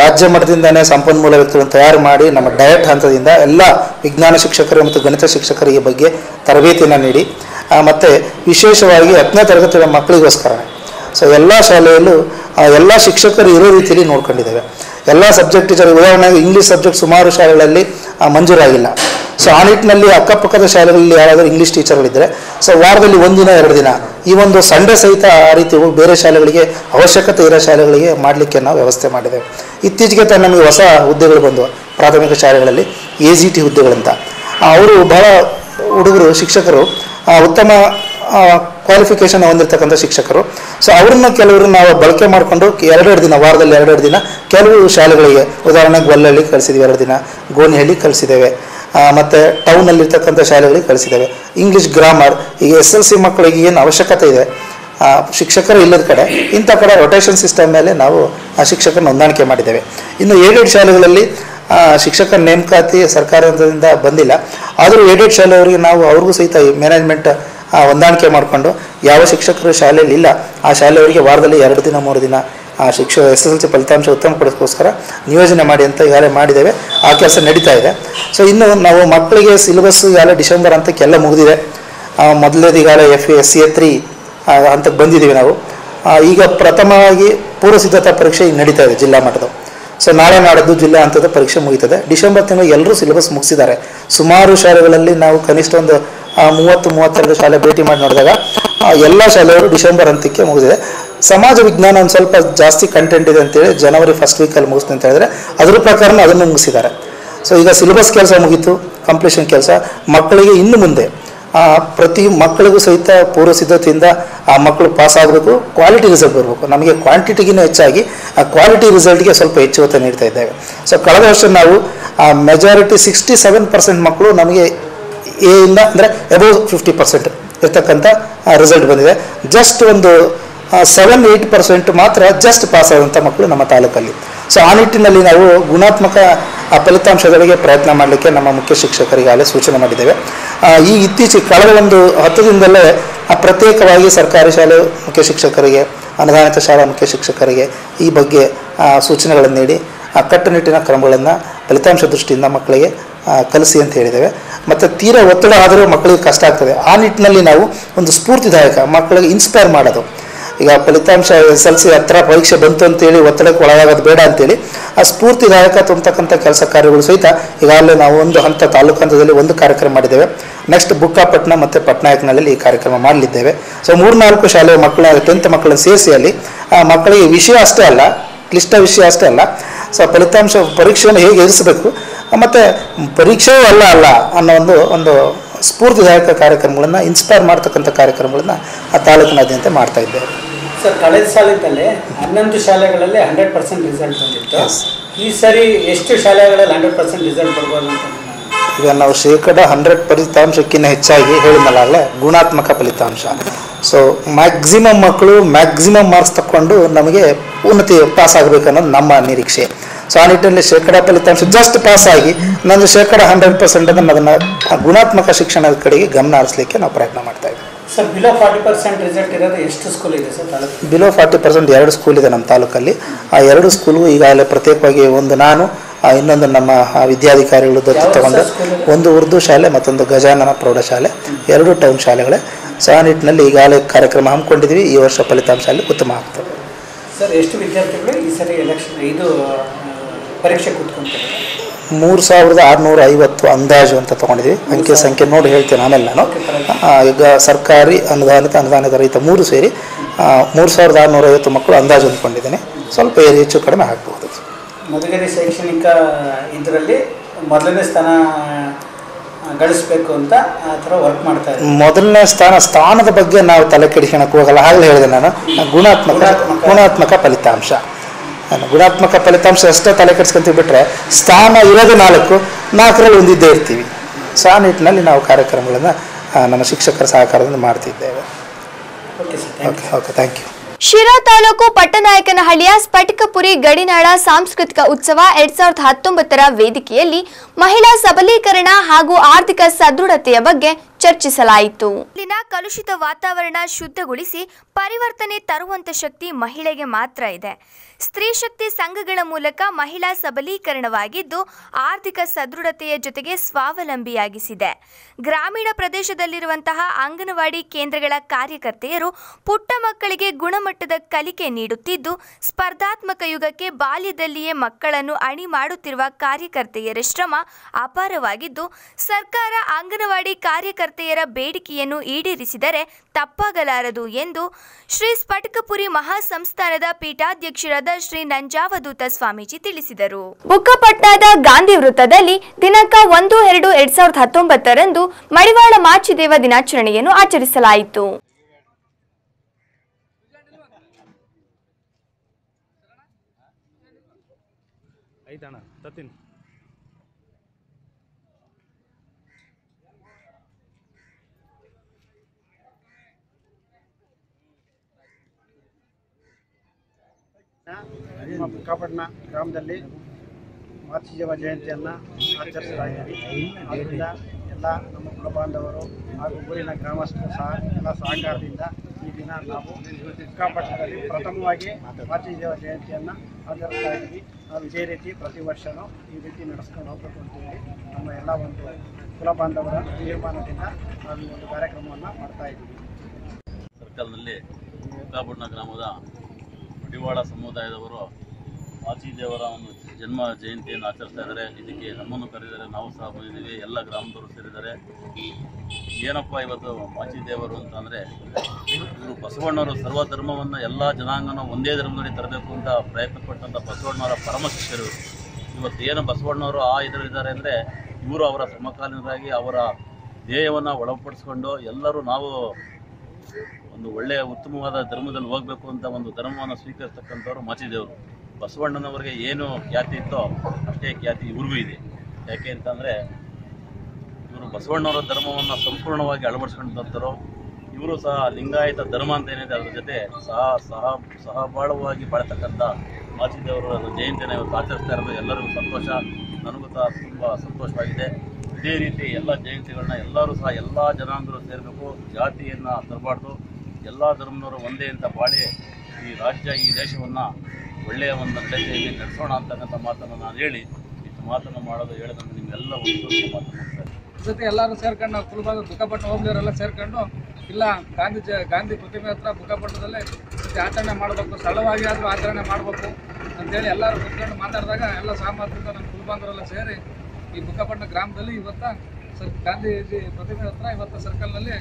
ರಾಜ್ಯ ಮಟ್ಟದಿಂದನೇ ಸಂಪನ್ಮೂಲ ವ್ಯಕ್ತಿಗಳನ್ನು ತಯಾರು ಮಾಡಿ ನಮ್ಮ ಡಯಟ್ ಹಂತದಿಂದ ಎಲ್ಲ ವಿಜ್ಞಾನ ಶಿಕ್ಷಕರು ಮತ್ತು ಗಣಿತ ಶಿಕ್ಷಕರಿಗೆ ಬಗ್ಗೆ ತರಬೇತಿಯನ್ನು ನೀಡಿ. ಮತ್ತು ವಿಶೇಷವಾಗಿ ಹತ್ತನೇ ತರಗತಿಯ ಮಕ್ಕಳಿಗೋಸ್ಕರ. ಸೊ ಎಲ್ಲ ಶಾಲೆಯಲ್ಲೂ ಎಲ್ಲ ಶಿಕ್ಷಕರು ಇರೋ ರೀತಿಯಲ್ಲಿ ನೋಡ್ಕೊಂಡಿದ್ದೇವೆ. ಎಲ್ಲ ಸಬ್ಜೆಕ್ಟ್ ಟೀಚರ್, ಉದಾಹರಣೆಗೆ ಇಂಗ್ಲೀಷ್ ಸಬ್ಜೆಕ್ಟ್ ಸುಮಾರು ಶಾಲೆಗಳಲ್ಲಿ ಮಂಜೂರಾಗಿಲ್ಲ. ಸೊ ಆ ನಿಟ್ಟಿನಲ್ಲಿ ಅಕ್ಕಪಕ್ಕದ ಶಾಲೆಗಳಲ್ಲಿ ಯಾರಾದರೂ ಇಂಗ್ಲೀಷ್ ಟೀಚರ್ಗಳಿದ್ದರೆ ಸೊ ವಾರದಲ್ಲಿ ಒಂದಿನ ಎರಡು ದಿನ, ಈ ಒಂದು ಸಂಡೆ ಸಹಿತ ಆ ರೀತಿ ಬೇರೆ ಶಾಲೆಗಳಿಗೆ ಅವಶ್ಯಕತೆ ಇರೋ ಶಾಲೆಗಳಿಗೆ ಮಾಡಲಿಕ್ಕೆ ನಾವು ವ್ಯವಸ್ಥೆ ಮಾಡಿದ್ದೇವೆ. ಇತ್ತೀಚೆಗೆ ತಾನು ನಮಗೆ ಹೊಸ ಹುದ್ದೆಗಳು ಬಂದವು, ಪ್ರಾಥಮಿಕ ಶಾಲೆಗಳಲ್ಲಿ ಎ ಜಿ ಟಿ ಹುದ್ದೆಗಳಂತ. ಅವರು ಬಹಳ ಹುಡುಗರು, ಶಿಕ್ಷಕರು ಉತ್ತಮ ಕ್ವಾಲಿಫಿಕೇಷನ್ ಹೊಂದಿರತಕ್ಕಂಥ ಶಿಕ್ಷಕರು. ಸೊ ಅವ್ರನ್ನ ಕೆಲವರು ನಾವು ಬಳಕೆ ಮಾಡಿಕೊಂಡು ಎರಡೆರಡು ದಿನ, ವಾರದಲ್ಲಿ ಎರಡೆರಡು ದಿನ ಕೆಲವು ಶಾಲೆಗಳಿಗೆ, ಉದಾಹರಣೆಗೆ ಗೊಲ್ಲಹಳ್ಳಿ ಕಳಿಸಿದ್ವಿ, ಎರಡು ದಿನ ಗೋಣಿಹಳ್ಳಿ ಕಳಿಸಿದ್ದೇವೆ. ಮತ್ತು ಟೌನಲ್ಲಿರ್ತಕ್ಕಂಥ ಶಾಲೆಗಳಿಗೆ ಕಳಿಸಿದ್ದೇವೆ. ಇಂಗ್ಲೀಷ್ ಗ್ರಾಮರ್ ಈಗ ಎಸ್ ಎಲ್ ಸಿ ಮಕ್ಕಳಿಗೆ ಏನು ಅವಶ್ಯಕತೆ ಇದೆ ಶಿಕ್ಷಕರು ಇಲ್ಲದ ಕಡೆ, ಇಂಥ ಕಡೆ ರೊಟೇಷನ್ ಸಿಸ್ಟಮ್ ಮೇಲೆ ನಾವು ಆ ಶಿಕ್ಷಕರನ್ನ ಹೊಂದಾಣಿಕೆ ಮಾಡಿದ್ದೇವೆ. ಇನ್ನು ಏಡೆಡ್ ಶಾಲೆಗಳಲ್ಲಿ ಶಿಕ್ಷಕ ಶಿಕ್ಷಕರ ನೇಮಕಾತಿ ಸರ್ಕಾರದಿಂದ ಬಂದಿಲ್ಲ. ಆದರೂ ಏಡೆಡ್ ಶಾಲೆಯವರಿಗೆ ನಾವು ಅವ್ರಿಗೂ ಸಹಿತ ಮ್ಯಾನೇಜ್ಮೆಂಟ್ ಹೊಂದಾಣಿಕೆ ಮಾಡಿಕೊಂಡು ಯಾವ ಶಿಕ್ಷಕರು ಶಾಲೆಯಲ್ಲಿ ಇಲ್ಲ, ಆ ಶಾಲೆಯವರಿಗೆ ವಾರದಲ್ಲಿ ಎರಡು ದಿನ, ಮೂರು ದಿನ ಆ ಶಿಕ್ಷ ಎಸ್ ಎಸ್ ಎಲ್ ಸಿ ಫಲಿತಾಂಶ ಉತ್ತಮಪಡಿಸೋಸ್ಕರ ನಿಯೋಜನೆ ಮಾಡಿ ಅಂತ ಈಗಾಗಲೇ ಮಾಡಿದ್ದೇವೆ. ಆ ಕೆಲಸ ನಡೀತಾ ಇದೆ. ಸೊ ಇನ್ನು ನಾವು ಮಕ್ಕಳಿಗೆ ಸಿಲೆಬಸ್ ಈಗಾಗಲೇ ಡಿಸೆಂಬರ್ ಅಂತಕ್ಕೆಲ್ಲ ಮುಗಿದಿದೆ. ಮೊದಲೇದು ಈಗಾಗಲೇ F S C A three ಹಂತಕ್ಕೆ ಬಂದಿದ್ದೀವಿ ನಾವು. ಈಗ ಪ್ರಥಮವಾಗಿ ಪೂರ್ವ ಸಿದ್ಧತಾ ಪರೀಕ್ಷೆ ಈಗ ನಡೀತಾ ಇದೆ ಜಿಲ್ಲಾ ಮಟ್ಟದ. ಸೊ ನಾಳೆ ನಾಡದ್ದು ಜಿಲ್ಲಾ ಹಂತದ ಪರೀಕ್ಷೆ ಮುಗಿತದೆ. ಡಿಸೆಂಬರ್ ತಿಂಗಳು ಎಲ್ಲರೂ ಸಿಲೆಬಸ್ ಮುಗಿಸಿದ್ದಾರೆ. ಸುಮಾರು ಶಾಲೆಗಳಲ್ಲಿ ನಾವು ಕನಿಷ್ಠ ಒಂದು ಮೂವತ್ತು, ಮೂವತ್ತೆರಡು ಶಾಲೆ ಭೇಟಿ ಮಾಡಿ ನೋಡಿದಾಗ ಎಲ್ಲ ಶಾಲೆಗಳು ಡಿಸೆಂಬರ್ ಹಂತಕ್ಕೆ ಮುಗಿದಿದೆ. ಸಮಾಜ ವಿಜ್ಞಾನ ಒಂದು ಸ್ವಲ್ಪ ಜಾಸ್ತಿ ಕಂಟೆಂಟ್ ಇದೆ ಅಂತೇಳಿ ಜನವರಿ ಫಸ್ಟ್ ವೀಕಲ್ಲಿ ಮುಗಿಸ್ತು ಅಂತ ಹೇಳಿದ್ರೆ ಅದ್ರ ಪ್ರಕಾರ ಅದನ್ನು ಮುಗಿಸಿದ್ದಾರೆ. ಸೊ ಈಗ ಸಿಲೆಬಸ್ ಕೆಲಸ ಮುಗೀತು ಕಂಪ್ಲೀಷನ್ ಕೆಲಸ. ಮಕ್ಕಳಿಗೆ ಇನ್ನು ಮುಂದೆ ಆ, ಪ್ರತಿ ಮಕ್ಕಳಿಗೂ ಸಹಿತ ಪೂರ್ವ ಸಿದ್ಧತೆಯಿಂದ ಆ ಮಕ್ಕಳು ಪಾಸ್ ಆಗಬೇಕು ಕ್ವಾಲಿಟಿ ರಿಸಲ್ಟ್ ಬರಬೇಕು. ನಮಗೆ ಕ್ವಾಂಟಿಟಿಗಿಂತ ಹೆಚ್ಚಾಗಿ ಆ ಕ್ವಾಲಿಟಿ ರಿಸಲ್ಟ್ಗೆ ಸ್ವಲ್ಪ ಹೆಚ್ಚು ಒತ್ತು ನೀಡ್ತಾ ಇದ್ದೇವೆ. ಸೊ ಕಳೆದ ವರ್ಷ ನಾವು ಮೆಜಾರಿಟಿ ಸಿಕ್ಸ್ಟಿ ಸೆವೆನ್ ಪರ್ಸೆಂಟ್ ಮಕ್ಕಳು ನಮಗೆ ಎ ಇಂದ ಅಂದರೆ ಎಬೌವ್ ಫಿಫ್ಟಿ ಪರ್ಸೆಂಟ್ ಇರ್ತಕ್ಕಂಥ ರಿಸಲ್ಟ್ ಬಂದಿದೆ. ಜಸ್ಟ್ ಒಂದು ಸೆವೆನ್ ಏಯ್ಟ್ ಪರ್ಸೆಂಟ್ ಮಾತ್ರ ಜಸ್ಟ್ ಪಾಸ್ ಆದಂಥ ಮಕ್ಕಳು ನಮ್ಮ ತಾಲೂಕಲ್ಲಿ. ಸೊ ಆ ನಿಟ್ಟಿನಲ್ಲಿ ನಾವು ಗುಣಾತ್ಮಕ ಫಲಿತಾಂಶಗಳಿಗೆ ಪ್ರಯತ್ನ ಮಾಡಲಿಕ್ಕೆ ನಮ್ಮ ಮುಖ್ಯ ಶಿಕ್ಷಕರಿಗಾಗಲೇ ಸೂಚನೆ ಮಾಡಿದ್ದೇವೆ. ಈ ಇತ್ತೀಚೆಗೆ ಕಳೆದ ಒಂದು ಹತ್ತು ದಿನದಲ್ಲೇ ಪ್ರತ್ಯೇಕವಾಗಿ ಸರ್ಕಾರಿ ಶಾಲೆ ಮುಖ್ಯ ಶಿಕ್ಷಕರಿಗೆ, ಅನುದಾನಿತ ಶಾಲಾ ಮುಖ್ಯ ಶಿಕ್ಷಕರಿಗೆ ಈ ಬಗ್ಗೆ ಸೂಚನೆಗಳನ್ನು ನೀಡಿ, ಆ ಕಟ್ಟುನಿಟ್ಟಿನ ಕ್ರಮಗಳನ್ನು ಫಲಿತಾಂಶ ದೃಷ್ಟಿಯಿಂದ ಮಕ್ಕಳಿಗೆ ಕಲಿಸಿ ಅಂತ ಹೇಳಿದ್ದೇವೆ. ಮತ್ತು ತೀರಾ ಒತ್ತಡ ಆದರೂ ಮಕ್ಕಳಿಗೆ ಕಷ್ಟ ಆಗ್ತದೆ. ಆ ನಿಟ್ಟಿನಲ್ಲಿ ನಾವು ಒಂದು ಸ್ಫೂರ್ತಿದಾಯಕ ಮಕ್ಕಳಿಗೆ ಇನ್ಸ್ಪೈರ್ ಮಾಡೋದು. ಈಗ ಫಲಿತಾಂಶ ಎಸ್ ಎಲ್ ಸಿ ಹತ್ರ ಪರೀಕ್ಷೆ ಬಂತು ಅಂತೇಳಿ ಒತ್ತಡಕ್ಕೆ ಒಳಗಾಗೋದು ಬೇಡ ಅಂತೇಳಿ ಆ ಸ್ಫೂರ್ತಿದಾಯಕ ತುಂಬತಕ್ಕಂಥ ಕೆಲಸ ಕಾರ್ಯಗಳು ಸಹಿತ ಈಗಾಗಲೇ ನಾವು ಒಂದು ಹಂತ ತಾಲೂಕು ಹಂತದಲ್ಲಿ ಒಂದು ಕಾರ್ಯಕ್ರಮ ಮಾಡಿದ್ದೇವೆ. ನೆಕ್ಸ್ಟ್ ಬುಕ್ಕಾಪಟ್ಟಣ ಮತ್ತು ಪಟ್ನಾಯಕ್ನಲ್ಲಿ ಈ ಕಾರ್ಯಕ್ರಮ ಮಾಡಲಿದ್ದೇವೆ. ಸೊ ಮೂರ್ನಾಲ್ಕು ಶಾಲೆಯ ಮಕ್ಕಳ ಟೆಂತ್ ಮಕ್ಕಳನ್ನು ಸೇರಿಸಿ ಅಲ್ಲಿ, ಆ ಮಕ್ಕಳಿಗೆ ವಿಷಯ ಅಷ್ಟೇ ಅಲ್ಲ, ಕ್ಲಿಷ್ಟ ವಿಷಯ ಅಷ್ಟೇ ಅಲ್ಲ, ಸೊ, ಫಲಿತಾಂಶ ಪರೀಕ್ಷೆಯನ್ನು ಹೇಗೆ ಎದುರಿಸಬೇಕು, ಮತ್ತು ಪರೀಕ್ಷೆಯೂ ಅಲ್ಲ ಅಲ್ಲ ಅನ್ನೋ ಒಂದು ಒಂದು ಸ್ಫೂರ್ತಿದಾಯಕ ಕಾರ್ಯಕ್ರಮಗಳನ್ನು ಇನ್ಸ್ಪೈರ್ ಮಾಡ್ತಕ್ಕಂಥ ಕಾರ್ಯಕ್ರಮಗಳನ್ನು ಆ ತಾಲೂಕಿನಾದ್ಯಂತ ಮಾಡ್ತಾ ಇದ್ದೇವೆ. ಸರ್ ಕಳೆದ ಸಾಲಿನಲ್ಲಿ ಹನ್ನೊಂದು ಶಾಲೆಗಳಲ್ಲಿ ಹಂಡ್ರೆಡ್ ಪರ್ಸೆಂಟ್ ರಿಸಲ್ಟ್ ಬಂದಿತ್ತು. ಈ ಸರಿ ಎಷ್ಟು ಶಾಲೆಗಳಲ್ಲಿ ಹಂಡ್ರೆಡ್ ಪರ್ಸೆಂಟ್ ರಿಸಲ್ಟ್ ಬರ್ಬೋದು ಅಂತ ಈಗ ನಾವು ಶೇಕಡ ಹಂಡ್ರೆಡ್ ಫಲಿತಾಂಶಕ್ಕಿಂತ ಹೆಚ್ಚಾಗಿ ಹೇಳಿದ್ನಲ್ಲ ಗುಣಾತ್ಮಕ ಫಲಿತಾಂಶ. ಸೊ ಮ್ಯಾಕ್ಸಿಮಮ್ ಮಕ್ಕಳು ಮ್ಯಾಕ್ಸಿಮಮ್ ಮಾರ್ಕ್ಸ್ ತಕ್ಕೊಂಡು ನಮಗೆ ಉನ್ನತಿ ಪಾಸ್ ಆಗಬೇಕು ಅನ್ನೋದು ನಮ್ಮ ನಿರೀಕ್ಷೆ. ಸೊ ಆ ನಿಟ್ಟಿನಲ್ಲಿ ಶೇಕಡ ಫಲಿತಾಂಶ ಜಸ್ಟ್ ಪಾಸ್ ಆಗಿ ನಂದು ಶೇಕಡ ಹಂಡ್ರೆಡ್ ಪರ್ಸೆಂಟ್ ಅದನ್ನು ಅದನ್ನು ಗುಣಾತ್ಮಕ ಶಿಕ್ಷಣದ ಕಡೆಗೆ ಗಮನ ಹರಿಸಲಿಕ್ಕೆ ನಾವು ಪ್ರಯತ್ನ ಮಾಡ್ತಾ sir below forty percent result ಇರೋದು ಎಷ್ಟು ಸ್ಕೂಲ್ ಇದೆ sir taluk below forty percent ಎರಡು ಸ್ಕೂಲ್ ಇದೆ ನಮ್ಮ ತಾಲೂಕಲ್ಲಿ. ಆ ಎರಡು ಸ್ಕೂಲ್ಗೂ ಈಗಾಗಲೇ ಪ್ರತ್ಯೇಕವಾಗಿ ಒಂದು ನಾನು ಆ ಇನ್ನೊಂದು ನಮ್ಮ ಆ ವಿದ್ಯಾಧಿಕಾರಿಗಳು ದತ್ತು ತಗೊಂಡು ಒಂದು ಉರ್ದು ಶಾಲೆ ಮತ್ತೊಂದು ಗಜಾನನ ಪ್ರೌಢಶಾಲೆ. ಎರಡು ಟೌನ್ ಶಾಲೆಗಳೇ. ಸೊ ಆ ನಿಟ್ಟಿನಲ್ಲಿ ಈಗಾಗಲೇ ಕಾರ್ಯಕ್ರಮ ಹಮ್ಮಿಕೊಂಡಿದ್ವಿ ಈ ವರ್ಷ ಫಲಿತಾಂಶ ಅಲ್ಲಿ ಉತ್ತಮ ಆಗ್ತದೆ. ಸರ್ ಎಷ್ಟು ವಿದ್ಯಾರ್ಥಿಗಳು ಈ ಸರಿ ಎಲೆಕ್ಷನ್ ಇದು ಪರೀಕ್ಷೆ ಕೂತ್ಕೊಂತಾರೆ? ಮೂರು ಸಾವಿರದ ಆರುನೂರ ಐವತ್ತು ಅಂದಾಜು ಅಂತ ತಗೊಂಡಿದ್ದೀವಿ ಅಂಕೆ ಸಂಖ್ಯೆ ನೋಡಿ ಹೇಳ್ತೇನೆ ಆಮೇಲೆ ನಾನು. ಈಗ ಸರ್ಕಾರಿ ಅನುದಾನಿತ ಅನುದಾನಿತ ರಹಿತ ಮೂರು ಸೇರಿ ಮೂರು ಸಾವಿರದ ಆರುನೂರ ಐವತ್ತು ಮಕ್ಕಳು ಅಂದಾಜು ಅಂದ್ಕೊಂಡಿದ್ದೇನೆ ಸ್ವಲ್ಪ ಹೆಚ್ಚು ಕಡಿಮೆ ಆಗ್ಬೋದು. ಮಧುಗಿರಿ ಶೈಕ್ಷಣಿಕ ಇದರಲ್ಲಿ ಮೊದಲನೇ ಸ್ಥಾನ ಗಳಿಸಬೇಕು ಅಂತ ಆ ಥರ ವರ್ಕ್ ಮಾಡ್ತಾ ಇದ್ದೀವಿ ಮೊದಲನೇ ಸ್ಥಾನ ಸ್ಥಾನದ ಬಗ್ಗೆ ನಾವು ತಲೆ ಕೆಡಿಸ್ಕೊಳಕ್ಕೆ ಹೋಗಲ್ಲ. ಆಗಲೇ ಹೇಳಿದೆ ನಾನು. ಗುಣಾತ್ಮಕ. ಗುಣಾತ್ಮಕ. ಫಲಿತಾಂಶ. ಗುಣಾತ್ಮಕ ಫಲಿತಾಂಶ ಅಷ್ಟೇ ತಲೆ ಕೆಡಿಸ್ಕೊಂತೀವಿ ಬಿಟ್ಟರೆ ಸ್ಥಾನ ಇರೋದು ನಾಲ್ಕು ನಾಲ್ಕರಲ್ಲಿ ಒಂದಿದ್ದೇ ಇರ್ತೀವಿ. ಸೊ ಆ ನಿಟ್ಟಿನಲ್ಲಿ ನಾವು ಕಾರ್ಯಕ್ರಮಗಳನ್ನು ನಮ್ಮ ಶಿಕ್ಷಕರ ಸಹಕಾರದಿಂದ ಮಾಡ್ತಿದ್ದೇವೆ. Okay okay thank you Sira taluk ಪಟ್ಟನಾಯಕನಹಳ್ಳಿಯ Sphatikapuri ಗಡಿನಾಳ ಸಾಂಸ್ಕೃತಿಕ ಉತ್ಸವ ಎರಡ್ ಸಾವಿರದ ಹತ್ತೊಂಬತ್ತರ ವೇದಿಕೆಯಲ್ಲಿ ಮಹಿಳಾ ಸಬಲೀಕರಣ ಹಾಗೂ ಆರ್ಥಿಕ ಸದೃಢತೆಯ ಬಗ್ಗೆ ಚರ್ಚಿಸಲಾಯಿತು. ಇಲ್ಲಿನ ಕಲುಷಿತ ವಾತಾವರಣ ಶುದ್ಧಗೊಳಿಸಿ ಪರಿವರ್ತನೆ ತರುವಂತ ಶಕ್ತಿ ಮಹಿಳೆಗೆ ಮಾತ್ರ ಇದೆ. ಸ್ತ್ರೀ ಶಕ್ತಿ ಸಂಘಗಳ ಮೂಲಕ ಮಹಿಳಾ ಸಬಲೀಕರಣವಾಗಿದ್ದು, ಆರ್ಥಿಕ ಸದೃಢತೆಯ ಜೊತೆಗೆ ಸ್ವಾವಲಂಬಿಯಾಗಿಸಿದೆ. ಗ್ರಾಮೀಣ ಪ್ರದೇಶದಲ್ಲಿರುವಂತಹ ಅಂಗನವಾಡಿ ಕೇಂದ್ರಗಳ ಕಾರ್ಯಕರ್ತೆಯರು ಪುಟ್ಟ ಮಕ್ಕಳಿಗೆ ಗುಣಮಟ್ಟದ ಕಲಿಕೆ ನೀಡುತ್ತಿದ್ದು, ಸ್ಪರ್ಧಾತ್ಮಕ ಯುಗಕ್ಕೆ ಬಾಲ್ಯದಲ್ಲಿಯೇ ಮಕ್ಕಳನ್ನು ಅಣಿ ಮಾಡುತ್ತಿರುವ ಕಾರ್ಯಕರ್ತೆಯರ ಶ್ರಮ ಅಪಾರವಾಗಿದ್ದು, ಸರ್ಕಾರ ಅಂಗನವಾಡಿ ಕಾರ್ಯಕರ್ತೆಯರ ಬೇಡಿಕೆಯನ್ನು ಈಡೇರಿಸಿದರೆ ತಪ್ಪಾಗಲಾರದು ಎಂದು ಶ್ರೀ ಸ್ಫಟಿಕಪುರಿ ಮಹಾಸಂಸ್ಥಾನದ ಪೀಠಾಧ್ಯಕ್ಷರಾದ ಶ್ರೀ ನಂಜಾವಧೂತ ಸ್ವಾಮೀಜಿ ತಿಳಿಸಿದರು. ಬುಕ್ಕಪಟ್ಟಣದ ಗಾಂಧಿ ವೃತ್ತದಲ್ಲಿ ದಿನಾಂಕ ಒಂದು ಎರಡು ಎರಡ್ ಸಾವಿರದ ಹತ್ತೊಂಬತ್ತರಂದು ಮಡಿವಾಳ ಮಾಚಿದೇವ ದಿನಾಚರಣೆಯನ್ನು ಆಚರಿಸಲಾಯಿತು. ಐತಣ್ಣ ತತ್ತೀನಿ. ನಮ್ಮ ಗ್ರಾಮದಲ್ಲಿ ಮಾತೃಜೀವ ಜಯಂತಿಯನ್ನು ಆಚರಿಸಲಾಗಿದೆ. ಎಲ್ಲ ನಮ್ಮ ಕುಲಬಾಂಧವರು ಹಾಗೂ ಊರಿನ ಗ್ರಾಮಸ್ಥರು ಸಹ ಎಲ್ಲ ಸಹಕಾರದಿಂದ ಈ ದಿನ ನಾವು ಬುಕ್ಕಾಪಟ್ಟಣದಲ್ಲಿ ಪ್ರಥಮವಾಗಿ ಮಾತೃಜೀವ ಜಯಂತಿಯನ್ನು ಆಚರಿಸ್ತಾ ಇದ್ದೀವಿ. ನಾವು ಇದೇ ರೀತಿ ಪ್ರತಿ ವರ್ಷವೂ ಈ ರೀತಿ ನಡೆಸ್ಕೊಂಡು ಹೋಗ್ಬೇಕು ಅಂತೇಳಿ ನಮ್ಮ ಎಲ್ಲ ಒಂದು ಕುಲಬಾಂಧವರ ತೀರ್ಮಾನದಿಂದ ನಾವು ಒಂದು ಕಾರ್ಯಕ್ರಮವನ್ನು ಮಾಡ್ತಾ ಇದ್ದೀವಿ. ಸರ್ಕಲ್ನಲ್ಲಿ ಮುಕ್ಕಾಬಣ್ಣ ಗ್ರಾಮದ ಮಡಿವಾಳ ಸಮುದಾಯದವರು ಮಾಚಿದೇವರ ಒಂದು ಜನ್ಮ ಜಯಂತಿಯನ್ನು ಆಚರಿಸ್ತಾ ಇದ್ದಾರೆ. ಇದಕ್ಕೆ ನಮ್ಮನ್ನು ಕರೆದಿದ್ದಾರೆ. ನಾವು ಸಹ ಬಂದಿದ್ದೀವಿ. ಎಲ್ಲ ಗ್ರಾಮದವರು ಸೇರಿದ್ದಾರೆ. ಏನಪ್ಪ ಇವತ್ತು ಮಾಚಿದೇವರು ಅಂತಂದರೆ ಇವರು ಬಸವಣ್ಣವರು ಸರ್ವ ಧರ್ಮವನ್ನು ಎಲ್ಲ ಜನಾಂಗನ ಒಂದೇ ಧರ್ಮದಲ್ಲಿ ತರಬೇಕು ಅಂತ ಪ್ರಯತ್ನ ಪಟ್ಟಂಥ ಬಸವಣ್ಣವರ ಪರಮ ಶಿಷ್ಯರು ಇವತ್ತು ಏನು ಬಸವಣ್ಣವರು ಆ ಇದರಲ್ಲಿದ್ದಾರೆ ಅಂದರೆ, ಇವರು ಅವರ ಸಮಕಾಲೀನರಾಗಿ ಅವರ ಧ್ಯೇಯವನ್ನು ಒಳಪಡಿಸ್ಕೊಂಡು ಎಲ್ಲರೂ ನಾವು ಒಂದು ಒಳ್ಳೆಯ ಉತ್ತಮವಾದ ಧರ್ಮದಲ್ಲಿ ಹೋಗಬೇಕು ಅಂತ ಒಂದು ಧರ್ಮವನ್ನು ಸ್ವೀಕರಿಸ್ತಕ್ಕಂಥವ್ರು ಮಾಚಿದೇವರು ಬಸವಣ್ಣನವರಿಗೆ ಏನು ಖ್ಯಾತಿ ಇತ್ತೋ ಅಷ್ಟೇ ಖ್ಯಾತಿ ಇವ್ರಿಗೂ ಇದೆ. ಯಾಕೆ ಅಂತಂದರೆ, ಇವರು ಬಸವಣ್ಣವರ ಧರ್ಮವನ್ನು ಸಂಪೂರ್ಣವಾಗಿ ಅಳವಡಿಸ್ಕೊಂಡಂಥವ್ರು ಇವರು ಸಹ ಲಿಂಗಾಯತ ಧರ್ಮ ಅಂತ ಏನಿದೆ, ಅದ್ರ ಜೊತೆ ಸಹ ಸಹ, ಸಹಬಾಳವಾಗಿ ಬಾಳ್ತಕ್ಕಂಥ ಮಾಚಿದೇವರ ಜಯಂತಿಯನ್ನು ಇವತ್ತು ಆಚರಿಸ್ತಾ ಇರೋದು ಎಲ್ಲರಿಗೂ ಸಂತೋಷ. ನನಗೂ ಸಹ ತುಂಬ ಸಂತೋಷವಾಗಿದೆ. ಇದೇ ರೀತಿ ಎಲ್ಲ ಜಯಂತಿಗಳನ್ನ ಎಲ್ಲರೂ ಸಹ ಎಲ್ಲ ಜನಾಂಗರು ಸೇರಬೇಕು. ಜಾತಿಯನ್ನು ತರಬಾರ್ದು. ಎಲ್ಲ ಧರ್ಮದವರು ಒಂದೇ ಅಂತ ಬಾಳಿ ಈ ರಾಜ್ಯ, ಈ ದೇಶವನ್ನು ಒಳ್ಳೆಯ ಒಂದು ನಡತೆಯಲ್ಲಿ ನಡೆಸೋಣ ಅಂತಕ್ಕಂಥ ಮಾತನ್ನು ನಾನು ಹೇಳಿ, ಇಷ್ಟು ಮಾತನ್ನು ಮಾಡೋದು ಹೇಳಿದ್ರೆ ನಿಮ್ಮೆಲ್ಲ ಒಂದು ಮಾತನಾಡ್ತಾರೆ. ಜೊತೆ ಎಲ್ಲರೂ ಸೇರ್ಕೊಂಡು ನಾವು ಕುಲಭಾಗ ಬುಕ್ಕಪಟ್ಟಣ ಹೋಗ್ಲಿವರೆಲ್ಲ ಸೇರ್ಕೊಂಡು, ಇಲ್ಲ ಗಾಂಧಿ ಗಾಂಧಿ ಪ್ರತಿಮೆ ಹತ್ರ ಬುಕ್ಕಪಟ್ಟದಲ್ಲಿ ಜೊತೆ ಆಚರಣೆ ಮಾಡಬೇಕು, ಸರಳವಾಗಿ ಆದರೂ ಆಚರಣೆ ಮಾಡಬೇಕು ಅಂತೇಳಿ ಎಲ್ಲರೂ ಕುತ್ಕೊಂಡು ಮಾತಾಡಿದಾಗ ಎಲ್ಲ ಸಾಮರ್ಥ್ಯದ ನಮ್ಮ ಕುಲಬಾಂಧವರೆಲ್ಲ ಸೇರಿ ಈ ಬುಕ್ಕಪಟ್ಟಣ ಗ್ರಾಮದಲ್ಲಿ ಇವತ್ತು ಸರ್, ಗಾಂಧೀಜಿ ಪ್ರತಿಮೆ ಹತ್ರ ಇವತ್ತು ಸರ್ಕಲ್ನಲ್ಲಿ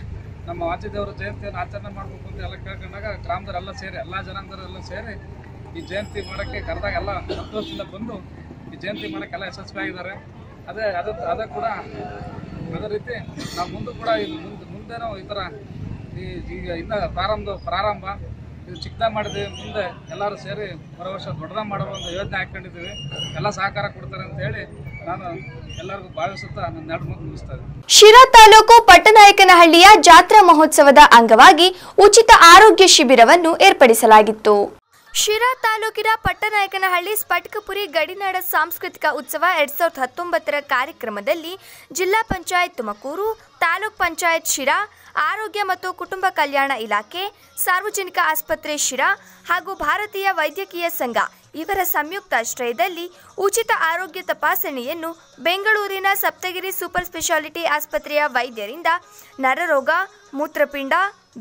ನಮ್ಮ ವಾಚಿದೇವರ ಜಯಂತಿಯನ್ನು ಆಚರಣೆ ಮಾಡಬೇಕು ಅಂತ ಎಲ್ಲ ಕೇಳ್ಕೊಂಡಾಗ ಗ್ರಾಮದವರೆಲ್ಲ ಸೇರಿ, ಎಲ್ಲ ಜನಾಂಗದವರೆಲ್ಲ ಸೇರಿ ಈ ಜಯಂತಿ ಮಾಡೋಕ್ಕೆ ಕರೆದಾಗ ಎಲ್ಲ ಸಂತೋಷದಿಂದ ಬಂದು ಈ ಜಯಂತಿ ಮಾಡೋಕ್ಕೆಲ್ಲ ಯಶಸ್ವಿಯಾಗಿದ್ದಾರೆ. ಅದೇ, ಅದು, ಅದೇ ಕೂಡ ಅದೇ ರೀತಿ ನಾವು ಮುಂದೆ ಕೂಡ ಇಲ್ಲಿ ಮುಂದೆ, ಮುಂದೆನೂ ಈ ಥರ ಈ, ಈಗ ಇನ್ನು ಪ್ರಾರಂಭ ಪ್ರಾರಂಭ, ಇದು ಚಿಕ್ಕದ ಮಾಡಿದ್ವಿ, ಮುಂದೆ ಎಲ್ಲರೂ ಸೇರಿ ಬರೋ ವರ್ಷ ದೊಡ್ಡದಾಗಿ ಮಾಡೋ ಒಂದು ಯೋಜನೆ ಹಾಕ್ಕೊಂಡಿದ್ದೀವಿ. ಎಲ್ಲ ಸಹಕಾರ ಕೊಡ್ತಾರೆ ಅಂತ ಹೇಳಿ ನಾನು ಎಲ್ಲರಿಗೂ ಭಾವಿಸುತ್ತಾ ನನ್ನ ಮುಗಿಸ್ತಾ ಶಿರಾ ತಾಲೂಕು ಪಟ್ಟನಾಯಕನಹಳ್ಳಿಯ ಜಾತ್ರಾ ಮಹೋತ್ಸವದ ಅಂಗವಾಗಿ ಉಚಿತ ಆರೋಗ್ಯ ಶಿಬಿರವನ್ನು ಏರ್ಪಡಿಸಲಾಗಿತ್ತು. ಶಿರಾ ತಾಲೂಕಿನ ಪಟ್ಟನಾಯಕನಹಳ್ಳಿ ಸ್ಫಟಿಕಪುರಿ ಗಡಿನಾಡ ಸಾಂಸ್ಕೃತಿಕ ಉತ್ಸವ ಎರಡ್ ಸಾವಿರದ ಹತ್ತೊಂಬತ್ತರ ಕಾರ್ಯಕ್ರಮದಲ್ಲಿ ಜಿಲ್ಲಾ ಪಂಚಾಯತ್ ತುಮಕೂರು ತಾಲೂಕ್ ಪಂಚಾಯತ್ ಶಿರಾ ಆರೋಗ್ಯ ಮತ್ತು ಕುಟುಂಬ ಕಲ್ಯಾಣ ಇಲಾಖೆ ಸಾರ್ವಜನಿಕ ಆಸ್ಪತ್ರೆ ಶಿರಾ ಹಾಗೂ ಭಾರತೀಯ ವೈದ್ಯಕೀಯ ಸಂಘ ಇವರ ಸಂಯುಕ್ತಾಶ್ರಯದಲ್ಲಿ ಉಚಿತ ಆರೋಗ್ಯ ತಪಾಸಣೆಯನ್ನು ಬೆಂಗಳೂರಿನ ಸಪ್ತಗಿರಿ ಸೂಪರ್ ಸ್ಪೆಷಾಲಿಟಿ ಆಸ್ಪತ್ರೆಯ ವೈದ್ಯರಿಂದ ನರರೋಗ, ಮೂತ್ರಪಿಂಡ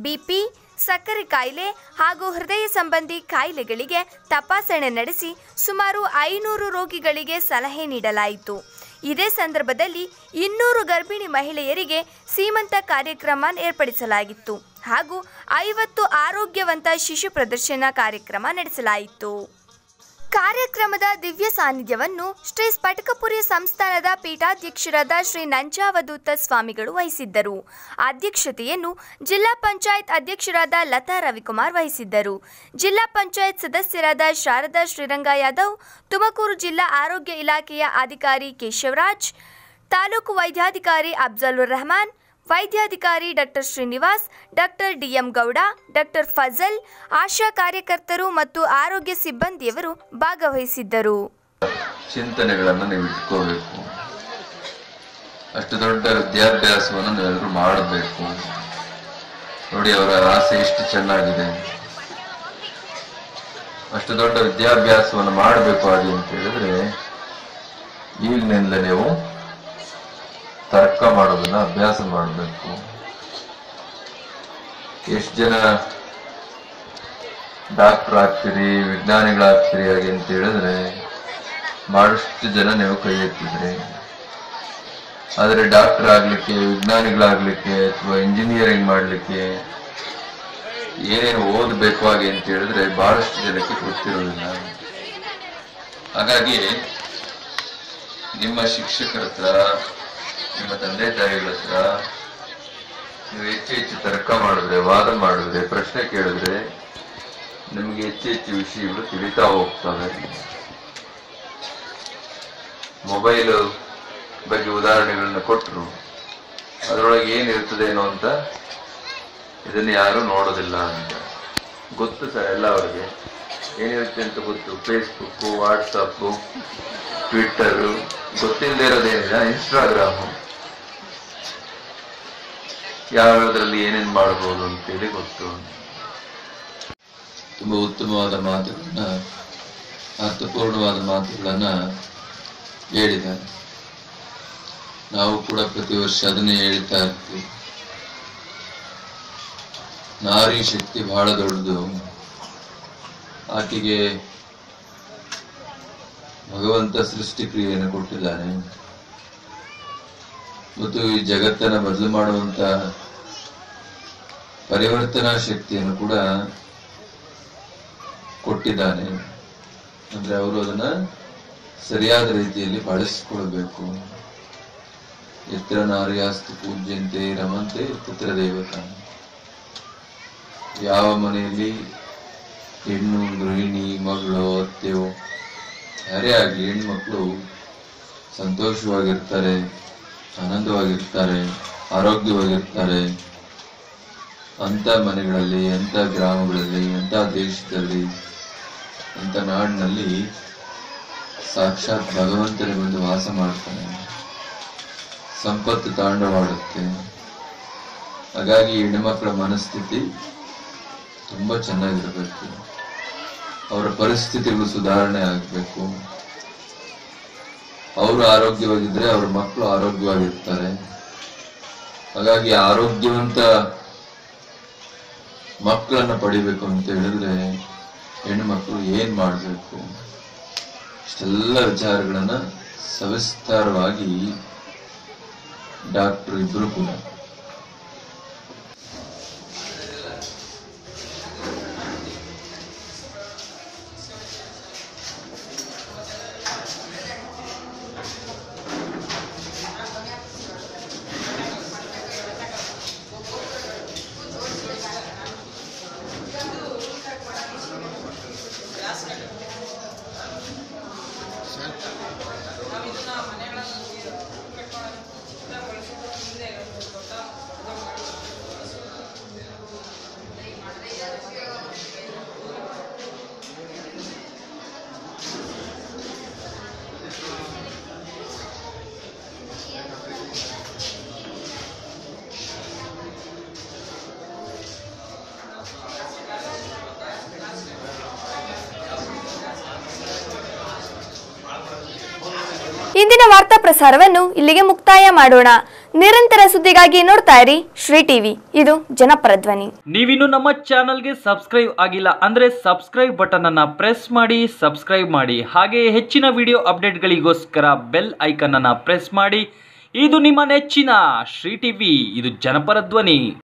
ಬಿಪಿ ಸಕ್ಕರೆ ಕಾಯಿಲೆ ಹಾಗೂ ಹೃದಯ ಸಂಬಂಧಿ ಕಾಯಿಲೆಗಳಿಗೆ ತಪಾಸಣೆ ನಡೆಸಿ ಸುಮಾರು ಐನೂರು ರೋಗಿಗಳಿಗೆ ಸಲಹೆ ನೀಡಲಾಯಿತು. ಇದೇ ಸಂದರ್ಭದಲ್ಲಿ ಇನ್ನೂರು ಗರ್ಭಿಣಿ ಮಹಿಳೆಯರಿಗೆ ಸೀಮಂತ ಕಾರ್ಯಕ್ರಮ ಏರ್ಪಡಿಸಲಾಗಿತ್ತು ಹಾಗೂ ಐವತ್ತು ಆರೋಗ್ಯವಂತ ಶಿಶು ಪ್ರದರ್ಶನ ಕಾರ್ಯಕ್ರಮ ನಡೆಸಲಾಯಿತು. ಕಾರ್ಯಕ್ರಮದ ದಿವ್ಯ ಸಾನ್ನಿಧ್ಯವನ್ನು ಶ್ರೀ ಸ್ಫಟಕಪುರಿ ಸಂಸ್ಥಾನದ ಪೀಠಾಧ್ಯಕ್ಷರಾದ ಶ್ರೀ ನಂಜಾವಧೂತ ಸ್ವಾಮಿಗಳು ವಹಿಸಿದ್ದರು. ಅಧ್ಯಕ್ಷತೆಯನ್ನು ಜಿಲ್ಲಾ ಪಂಚಾಯತ್ ಅಧ್ಯಕ್ಷರಾದ ಲತಾ ರವಿಕುಮಾರ್ ವಹಿಸಿದ್ದರು. ಜಿಲ್ಲಾ ಪಂಚಾಯತ್ ಸದಸ್ಯರಾದ ಶಾರದಾ ಶ್ರೀರಂಗ ಯಾದವ್, ತುಮಕೂರು ಜಿಲ್ಲಾ ಆರೋಗ್ಯ ಇಲಾಖೆಯ ಅಧಿಕಾರಿ ಕೇಶವರಾಜ್, ತಾಲೂಕು ವೈದ್ಯಾಧಿಕಾರಿ ಅಫ್ಜಲುರ್ ರೆಹಮಾನ್ ವೈದ್ಯಾಧಿಕಾರಿ doctor Srinivas, doctor DM Gowda, doctor Fazal, ASHA ಕಾರ್ಯಕರ್ತರು ಮತ್ತು ಆರೋಗ್ಯ ಸಿಬ್ಬಂದಿಯವರು ಭಾಗವಹಿಸಿದ್ದರು. ಚಿಂತನೆಗಳನ್ನು ನೀವು ಇಟ್ಕೋಬೇಕು. ಅಷ್ಟು ದೊಡ್ಡ ವಿದ್ಯಾಭ್ಯಾಸವನ್ನು ನೀವೆಲ್ಲರೂ ಮಾಡಬೇಕು. ನೋಡಿ, ಅವರ ಆಸೆ ಎಷ್ಟು ಚೆನ್ನಾಗಿದೆ. ಅಷ್ಟು ದೊಡ್ಡ ವಿದ್ಯಾಭ್ಯಾಸವನ್ನು ಮಾಡಬೇಕು ಹಾಗೆ ಅಂತ ಹೇಳಿದ್ರೆ ಈಗಿನಿಂದ ನೀವು ತರ್ಕ ಮಾಡೋದನ್ನ ಅಭ್ಯಾಸ ಮಾಡಬೇಕು. ಎಷ್ಟು ಜನ ಡಾಕ್ಟರ್ ಆಗ್ತೀರಿ, ವಿಜ್ಞಾನಿಗಳಾಗ್ತೀರಿ ಹಾಗೆ ಅಂತ ಹೇಳಿದ್ರೆ ಬಹಳಷ್ಟು ಜನ ನೀವು ಕೈ ಎತ್ತಿದ್ರಿ. ಆದರೆ ಡಾಕ್ಟರ್ ಆಗ್ಲಿಕ್ಕೆ, ವಿಜ್ಞಾನಿಗಳಾಗ್ಲಿಕ್ಕೆ ಅಥವಾ ಇಂಜಿನಿಯರಿಂಗ್ ಮಾಡ್ಲಿಕ್ಕೆ ಏನೇನು ಓದಬೇಕು ಹಾಗೆ ಅಂತ ಹೇಳಿದ್ರೆ ಬಹಳಷ್ಟು ಜನಕ್ಕೆ ಗೊತ್ತಿರೋದಿಲ್ಲ. ಹಾಗಾಗಿ ನಿಮ್ಮ ಶಿಕ್ಷಕರ ಹತ್ರ ನಿಮ್ಮ ತಂದೆ ತಾಯಿಗಳ ಹತ್ರ ನೀವು ಹೆಚ್ಚು ಹೆಚ್ಚು ತರ್ಕ ಮಾಡಿದ್ರೆ, ವಾದ ಮಾಡಿದ್ರೆ, ಪ್ರಶ್ನೆ ಕೇಳಿದ್ರೆ ನಿಮಗೆ ಹೆಚ್ಚು ಹೆಚ್ಚು ವಿಷಯಗಳು ತಿಳಿತಾ ಹೋಗ್ತವೆ. ಮೊಬೈಲ್ ಬಗ್ಗೆ ಉದಾಹರಣೆಗಳನ್ನ ಕೊಟ್ಟರು ಅದರೊಳಗೆ ಏನಿರ್ತದೆ ಏನೋ ಅಂತ ಇದನ್ನ ಯಾರು ನೋಡೋದಿಲ್ಲ ಅಂತ. ಗೊತ್ತು ಸರ್ ಎಲ್ಲ ಅವ್ರಿಗೆ. ಏನಿರುತ್ತೆ ಅಂತ ಗೊತ್ತು? ಫೇಸ್ಬುಕ್ಕು ವಾಟ್ಸಪ್ಪು ಟ್ವಿಟ್ಟರು ಗೊತ್ತಿಲ್ಲದೆ ಇರೋದೇನಿಲ್ಲ ಇನ್ಸ್ಟಾಗ್ರಾಮು ಯಾವ್ಯಾವ್ದ್ರಲ್ಲಿ ಏನೇನ್ ಅಂತ ಅಂತೇಳಿ ಗೊತ್ತು. ತುಂಬಾ ಉತ್ತಮವಾದ ಮಾತುಗಳನ್ನ, ಅರ್ಥಪೂರ್ಣವಾದ ಮಾತುಗಳನ್ನ ಹೇಳಿದ್ದಾರೆ. ನಾವು ಕೂಡ ಪ್ರತಿ ವರ್ಷ ಅದನ್ನೇ ಹೇಳ್ತಾ ಇರ್ತೀವಿ. ನಾರಿ ಶಕ್ತಿ ಬಹಳ ದೊಡ್ಡದು. ಆಕೆಗೆ ಭಗವಂತ ಸೃಷ್ಟಿ ಕ್ರಿಯೆಯನ್ನು ಕೊಟ್ಟಿದ್ದಾನೆ. ಮತ್ತು ಈ ಜಗತ್ತನ್ನ ಬದಲು ಮಾಡುವಂತ ಪರಿವರ್ತನಾ ಶಕ್ತಿಯನ್ನು ಕೂಡ ಕೊಟ್ಟಿದ್ದಾನೆ. ಅಂದ್ರೆ ಅವರು ಅದನ್ನ ಸರಿಯಾದ ರೀತಿಯಲ್ಲಿ ಬಳಸಿಕೊಳ್ಬೇಕು. ಎತ್ತರ ನಾರ್ಯಾಸ್ತು ಪೂಜ್ಯಂತೆ ರಮಂತೆ ಪುತ್ರ ದೇವತ. ಯಾವ ಮನೆಯಲ್ಲಿ ಹೆಣ್ಣು, ಗೃಹಿಣಿ, ಮಗಳು, ಅತ್ತೆಯೋ, ಯಾರೇ ಆಗಲಿ ಹೆಣ್ಮಕ್ಳು ಸಂತೋಷವಾಗಿರ್ತಾರೆ, ಆನಂದವಾಗಿರ್ತಾರೆ, ಆರೋಗ್ಯವಾಗಿರ್ತಾರೆ ಅಂತ ಮನೆಗಳಲ್ಲಿ, ಅಂತ ಗ್ರಾಮಗಳಲ್ಲಿ, ಅಂತ ದೇಶದಲ್ಲಿ, ಅಂತ ನಾಡಿನಲ್ಲಿ ಸಾಕ್ಷಾತ್ ಭಗವಂತನೇ ಬಂದು ವಾಸ ಮಾಡ್ತಾನೆ. ಸಂಪತ್ತು ತಾಂಡವಾಡುತ್ತೆ. ಹಾಗಾಗಿ ಹೆಣ್ಣುಮಕ್ಕಳ ಮನಸ್ಥಿತಿ ತುಂಬ ಚೆನ್ನಾಗಿರಬೇಕು. ಅವರ ಪರಿಸ್ಥಿತಿಗಳು ಸುಧಾರಣೆ ಆಗಬೇಕು. ಅವರು ಆರೋಗ್ಯವಾಗಿದ್ದರೆ ಅವ್ರ ಮಕ್ಕಳು ಆರೋಗ್ಯವಾಗಿರ್ತಾರೆ. ಹಾಗಾಗಿ ಆರೋಗ್ಯವಂತ ಮಕ್ಕಳನ್ನ ಪಡಿಬೇಕು ಅಂತ ಹೇಳಿದ್ರೆ ಹೆಣ್ಣು ಮಕ್ಕಳು ಏನ್ ಮಾಡಬೇಕು? ಇಷ್ಟೆಲ್ಲ ವಿಚಾರಗಳನ್ನ ಸವಿಸ್ತಾರವಾಗಿ ಡಾಕ್ಟರ್ ಇಬ್ರು ಕೂಡ. ಇಂದಿನ ವಾರ್ತಾ ಪ್ರಸಾರವನ್ನು ಇಲ್ಲಿಗೆ ಮುಕ್ತಾಯ ಮಾಡೋಣ. ನಿರಂತರ ಸುದ್ದಿಗಾಗಿ ನೋಡ್ತಾ ಇರಿ ಶ್ರೀ ಟಿವಿ. ಇದು ಜನಪರ ಧ್ವನಿ. ನೀವಿನ್ನು ನಮ್ಮ ಚಾನಲ್ಗೆ ಸಬ್ಸ್ಕ್ರೈಬ್ ಆಗಿಲ್ಲ ಅಂದ್ರೆ ಸಬ್ಸ್ಕ್ರೈಬ್ ಬಟನ್ ಅನ್ನ ಪ್ರೆಸ್ ಮಾಡಿ, ಸಬ್ಸ್ಕ್ರೈಬ್ ಮಾಡಿ. ಹಾಗೆ ಹೆಚ್ಚಿನ ವಿಡಿಯೋ ಅಪ್ಡೇಟ್ಗಳಿಗೋಸ್ಕರ ಬೆಲ್ ಐಕನ್ ಅನ್ನ ಪ್ರೆಸ್ ಮಾಡಿ. ಇದು ನಿಮ್ಮ ನೆಚ್ಚಿನ ಶ್ರೀ ಟಿವಿ. ಇದು ಜನಪರ ಧ್ವನಿ.